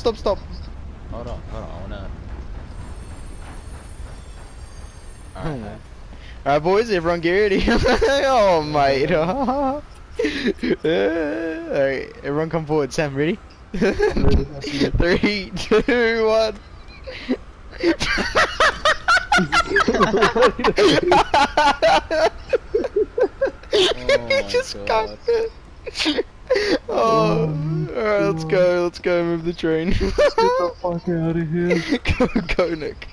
stop, stop. Hold on, hold on. I wanna. Hmm. Alright. Alright, boys, everyone get ready. oh, mate. Alright, everyone come forward. Sam, ready? Three, two, one. Oh just my got God. it. Let's go, let's go, move the train. Get the fuck out of here. go, go, Nick.